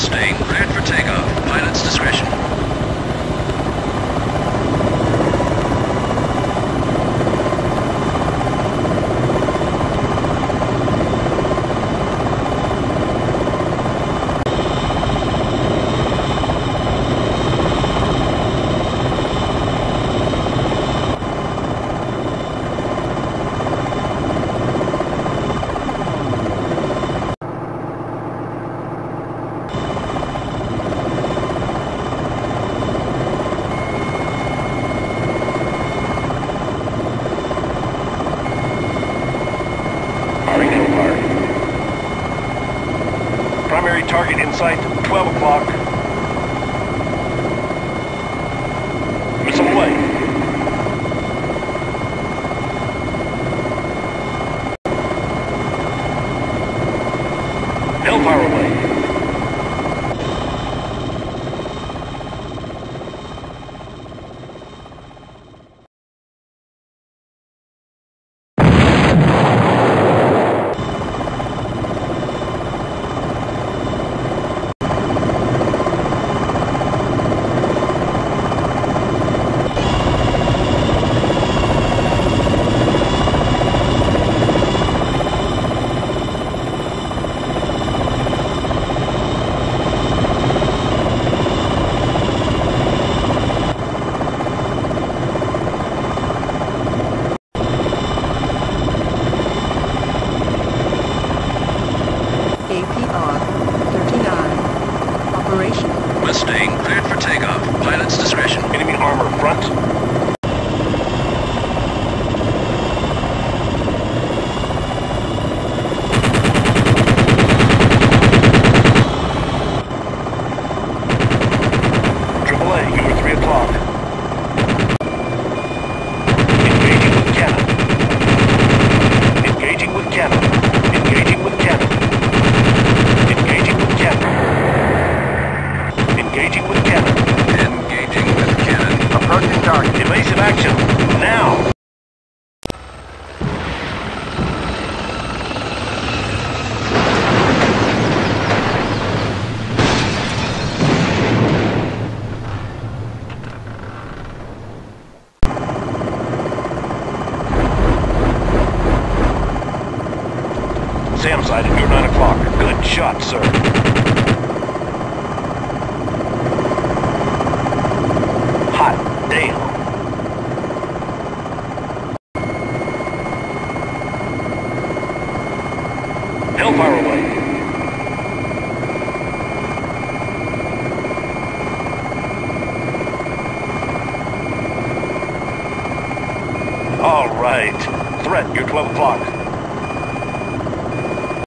Mustang cleared for takeoff. Pilot's discretion. Target in sight, 12 o'clock. SAM site at your 9 o'clock. Good shot, sir. Hot damn. All right. Threat, you're 12 o'clock.